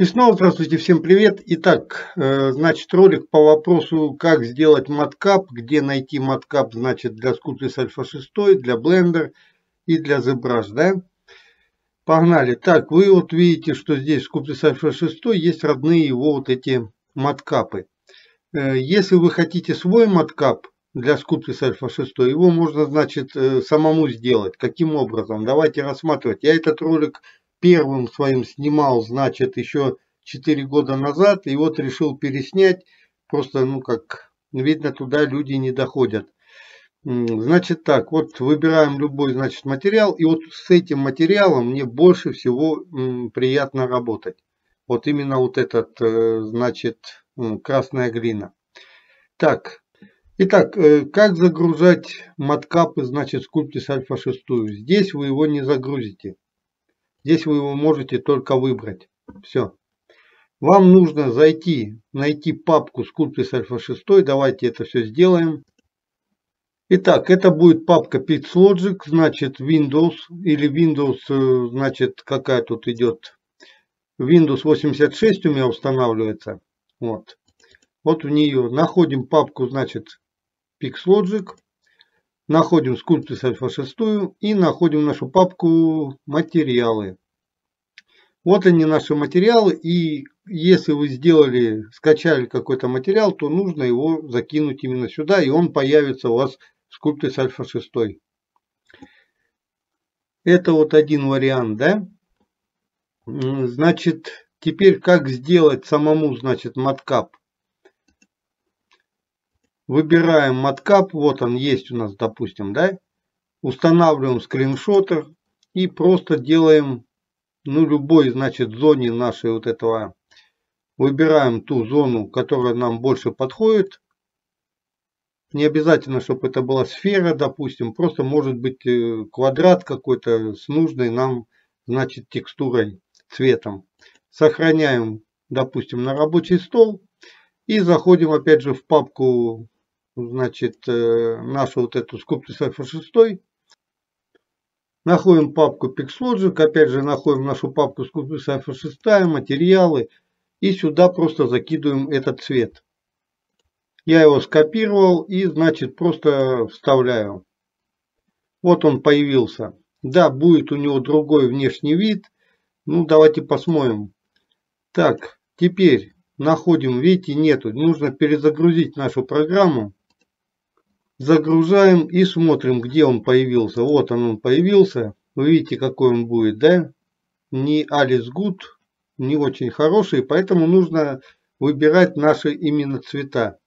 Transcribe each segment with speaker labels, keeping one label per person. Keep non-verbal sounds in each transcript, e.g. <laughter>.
Speaker 1: И снова здравствуйте, всем привет. Итак, э, значит, ролик по вопросу, как сделать маткап, где найти маткап, значит, для Sculptris Alpha 6, для Blender и для ZBrush, да? Погнали. Так, вы вот видите, что здесь в Sculptris Alpha 6 есть родные его вот эти маткапы. Э, если вы хотите свой маткап для Sculptris Alpha 6, его можно, значит, э, самому сделать. Каким образом? Давайте рассматривать. Я этот ролик первым своим снимал, значит, еще 4 года назад, и вот решил переснять, просто, ну, как видно, туда люди не доходят. Значит так, вот выбираем любой, значит, материал, и вот с этим материалом мне больше всего приятно работать. Вот именно вот этот, э, значит, красная глина. Так, итак, э, как загружать маткапы, значит, Sculptis Alpha 6? Здесь вы его не загрузите. Здесь вы его можете только выбрать. Все. Вам нужно зайти, найти папку Sculptris Alpha 6. Давайте это все сделаем. Итак, это будет папка PixLogic, значит Windows или Windows, э, значит какая тут идет. Windows 86 у меня устанавливается. Вот. Вот в нее находим папку, значит PixLogic находим Sculptus Alpha 6 и находим нашу папку материалы. Вот они наши материалы и если вы сделали, скачали какой-то материал, то нужно его закинуть именно сюда и он появится у вас в Sculptus Alpha 6. Это вот один вариант, да? Значит, теперь как сделать самому, значит, маткап? Выбираем маткап, вот он есть у нас, допустим, да. Устанавливаем скриншотер и просто делаем, ну, любой, значит, зоне нашей вот этого. Выбираем ту зону, которая нам больше подходит. Не обязательно, чтобы это была сфера, допустим. Просто может быть э, квадрат какой-то с нужной нам, значит, текстурой, цветом. Сохраняем, допустим, на рабочий стол. И заходим опять же в папку значит, э, нашу вот эту скобку Cypher 6. Находим папку PixLogic, опять же находим нашу папку скобку Cypher 6, материалы. И сюда просто закидываем этот цвет. Я его скопировал и, значит, просто вставляю. Вот он появился. Да, будет у него другой внешний вид. Ну, давайте посмотрим. Так, теперь находим, видите, нету. Нужно перезагрузить нашу программу. Загружаем и смотрим, где он появился. Вот он, он появился. Вы видите, какой он будет, да? Не Alice Good, не очень хороший, поэтому нужно выбирать наши именно цвета.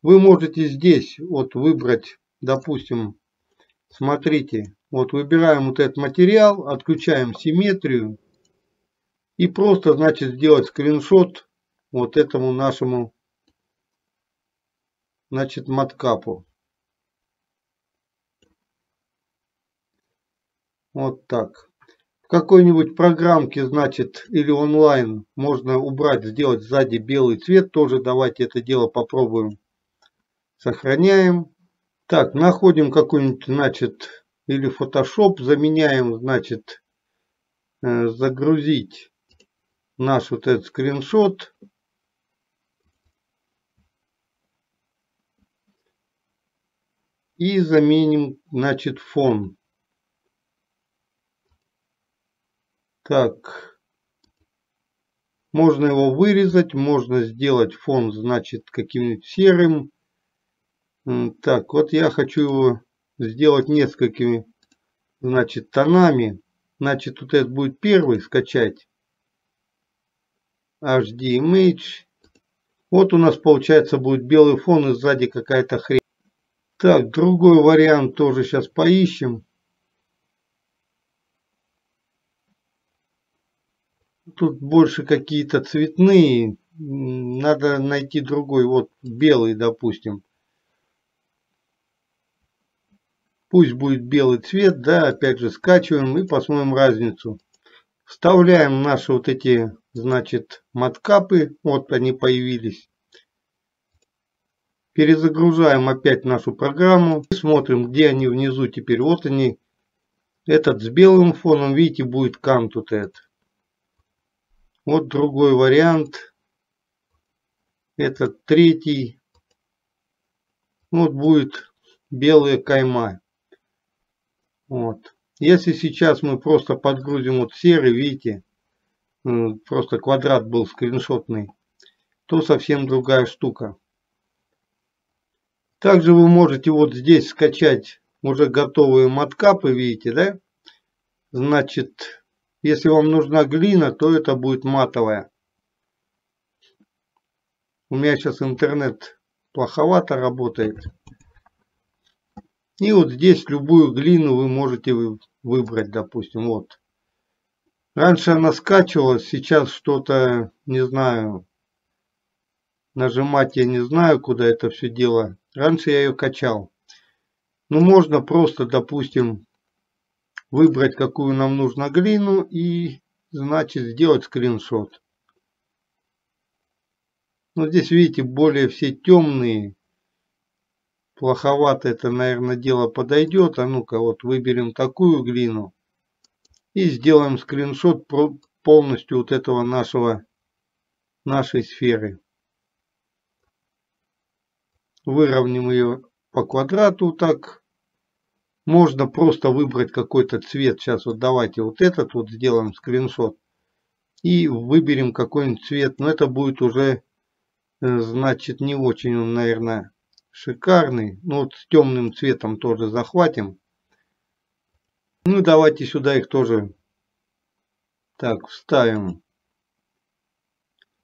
Speaker 1: Вы можете здесь вот выбрать, допустим, смотрите, вот выбираем вот этот материал, отключаем симметрию и просто, значит, сделать скриншот вот этому нашему, значит, маткапу. Вот так. В какой-нибудь программке, значит, или онлайн можно убрать, сделать сзади белый цвет. Тоже давайте это дело попробуем. Сохраняем. Так, находим какой-нибудь, значит, или Photoshop. Заменяем, значит, э, загрузить наш вот этот скриншот. И заменим, значит, фон. Так. Можно его вырезать, можно сделать фон, значит, каким-нибудь серым. Так, вот я хочу его сделать несколькими, значит, тонами. Значит, вот этот будет первый скачать. HD Image. Вот у нас получается будет белый фон и сзади какая-то хрень. Так, другой вариант тоже сейчас поищем. Тут больше какие-то цветные. Надо найти другой. Вот белый, допустим. Пусть будет белый цвет, да, опять же скачиваем и посмотрим разницу. Вставляем наши вот эти, значит, маткапы. Вот они появились. Перезагружаем опять нашу программу. Смотрим, где они внизу теперь. Вот они. Этот с белым фоном, видите, будет кант вот этот. Вот другой вариант. Это третий. Вот будет белая кайма. Вот. Если сейчас мы просто подгрузим вот серый, видите, просто квадрат был скриншотный, то совсем другая штука. Также вы можете вот здесь скачать уже готовые маткапы, видите, да? Значит, если вам нужна глина, то это будет матовая. У меня сейчас интернет плоховато работает. И вот здесь любую глину вы можете выбрать, допустим, вот. Раньше она скачивалась, сейчас что-то, не знаю, нажимать я не знаю, куда это все дело. Раньше я ее качал. Ну, можно просто, допустим, выбрать, какую нам нужно глину и, значит, сделать скриншот. Но здесь, видите, более все темные. Плоховато это, наверное, дело подойдет. А ну-ка, вот выберем такую глину. И сделаем скриншот полностью вот этого нашего, нашей сферы. Выровняем ее по квадрату так. Можно просто выбрать какой-то цвет. Сейчас вот давайте вот этот вот сделаем скриншот. И выберем какой-нибудь цвет. Но это будет уже, э, значит, не очень, наверное, шикарный. Ну вот с темным цветом тоже захватим. Ну давайте сюда их тоже так вставим.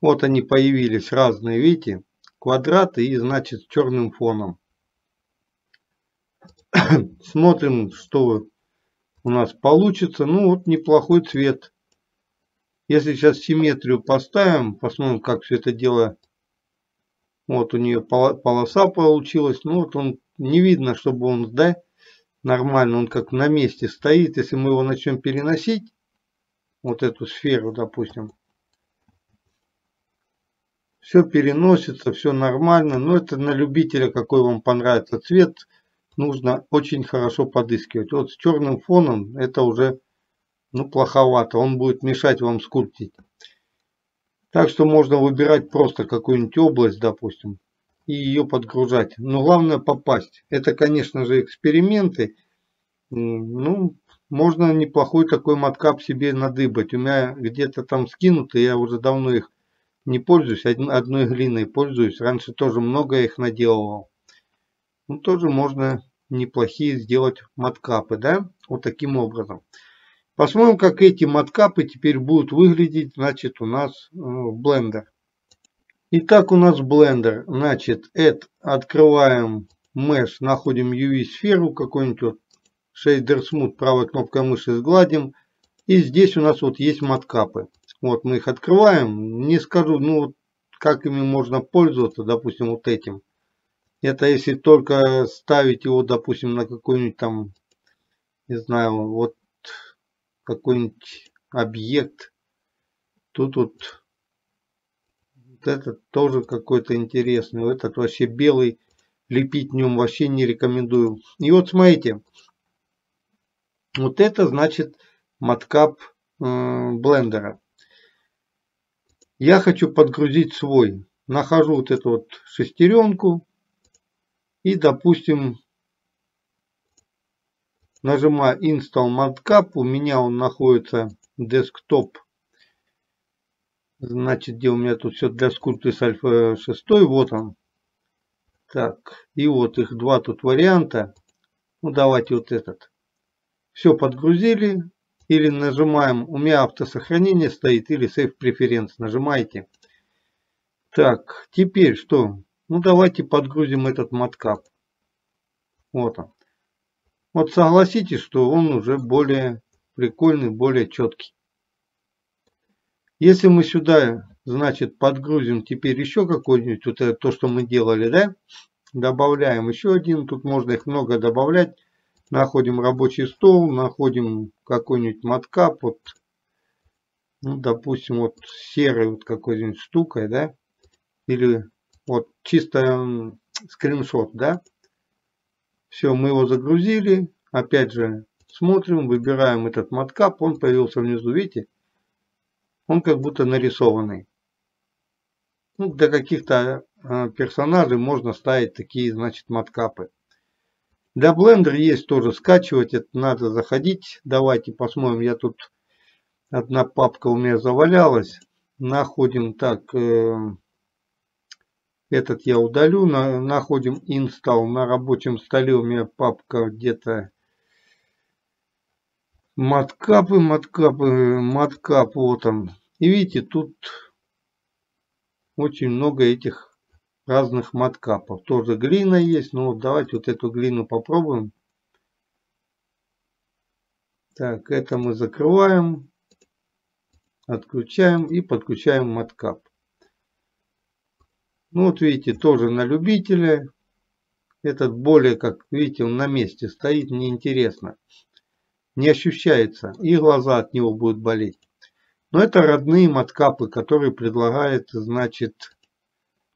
Speaker 1: Вот они появились разные, видите, квадраты и значит с черным фоном. <coughs> Смотрим, что у нас получится. Ну вот неплохой цвет. Если сейчас симметрию поставим, посмотрим, как все это дело. Вот у нее полоса получилась. Ну вот он не видно, чтобы он, да, нормально, он как на месте стоит. Если мы его начнем переносить, вот эту сферу, допустим, все переносится, все нормально. Но это на любителя, какой вам понравится цвет нужно очень хорошо подыскивать. Вот с черным фоном это уже ну, плоховато. Он будет мешать вам скульптить. Так что можно выбирать просто какую-нибудь область, допустим, и ее подгружать. Но главное попасть. Это, конечно же, эксперименты. Ну, можно неплохой такой маткап себе надыбать. У меня где-то там скинуты, я уже давно их не пользуюсь, одной глиной пользуюсь. Раньше тоже много их наделывал ну, тоже можно неплохие сделать маткапы, да, вот таким образом. Посмотрим, как эти маткапы теперь будут выглядеть, значит, у нас э, в Blender. Итак, у нас Blender, значит, это открываем Mesh, находим UV-сферу, какой-нибудь вот Shader Smooth, правой кнопкой мыши сгладим. И здесь у нас вот есть маткапы. Вот мы их открываем. Не скажу, ну, как ими можно пользоваться, допустим, вот этим. Это если только ставить его, допустим, на какой-нибудь там, не знаю, вот какой-нибудь объект. Тут вот, вот этот тоже какой-то интересный. Этот вообще белый. Лепить в нем вообще не рекомендую. И вот смотрите. Вот это значит маткап э, блендера. Я хочу подгрузить свой. Нахожу вот эту вот шестеренку и, допустим, нажимаю Install Matcap, у меня он находится десктоп. Значит, где у меня тут все для скульптуры с альфа 6, вот он. Так, и вот их два тут варианта. Ну, давайте вот этот. Все подгрузили. Или нажимаем, у меня автосохранение стоит, или Save Preference. Нажимаете. Так, теперь что? Ну давайте подгрузим этот маткап. Вот он. Вот согласитесь, что он уже более прикольный, более четкий. Если мы сюда, значит, подгрузим теперь еще какой-нибудь, вот это то, что мы делали, да, добавляем еще один, тут можно их много добавлять. Находим рабочий стол, находим какой-нибудь маткап, вот, ну, допустим, вот серой вот какой-нибудь штукой, да, или вот чисто скриншот, да. Все, мы его загрузили. Опять же, смотрим, выбираем этот маткап. Он появился внизу, видите? Он как будто нарисованный. Ну, для каких-то э, персонажей можно ставить такие, значит, маткапы. Для блендера есть тоже скачивать, это надо заходить. Давайте посмотрим, я тут одна папка у меня завалялась. Находим так, э, этот я удалю, на, находим install на рабочем столе у меня папка где-то маткапы, маткапы, маткап, вот он. И видите, тут очень много этих разных маткапов. Тоже глина есть, но вот давайте вот эту глину попробуем. Так, это мы закрываем, отключаем и подключаем маткап. Ну вот видите, тоже на любителя. Этот более, как видите, он на месте стоит, неинтересно. Не ощущается, и глаза от него будут болеть. Но это родные маткапы, которые предлагает, значит,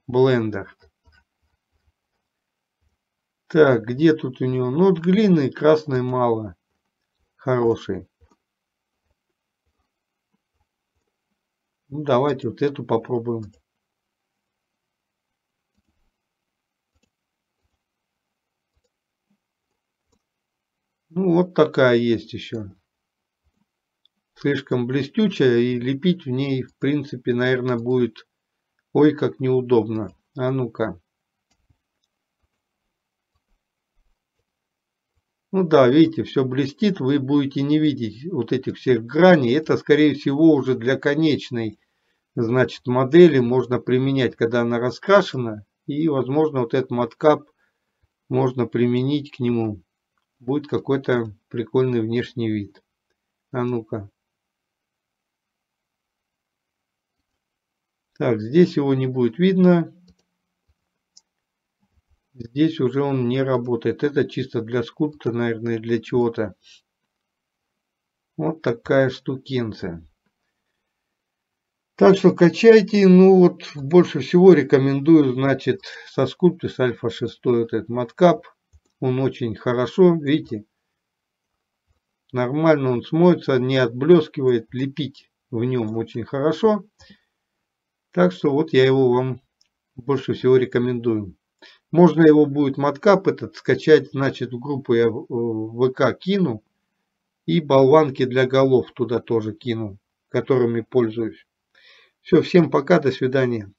Speaker 1: Blender. Так, где тут у него? Ну, вот глины красной мало. Хороший. Ну, давайте вот эту попробуем. Вот такая есть еще. Слишком блестючая и лепить в ней, в принципе, наверное, будет Ой, как неудобно. А ну-ка. Ну да, видите, все блестит, вы будете не видеть вот этих всех граней. Это, скорее всего, уже для конечной, значит, модели можно применять, когда она раскрашена. И, возможно, вот этот маткап можно применить к нему. Будет какой-то прикольный внешний вид. А ну-ка. Так, здесь его не будет видно. Здесь уже он не работает. Это чисто для скульпта, наверное, для чего-то. Вот такая штукенция. Так что качайте. Ну вот больше всего рекомендую, значит, со Sculptus Alpha 6 вот этот маткап. Он очень хорошо, видите, нормально он смоется, не отблескивает, лепить в нем очень хорошо. Так что вот я его вам больше всего рекомендую. Можно его будет маткап этот скачать, значит в группу я в ВК кину. И болванки для голов туда тоже кину, которыми пользуюсь. Все, всем пока, до свидания.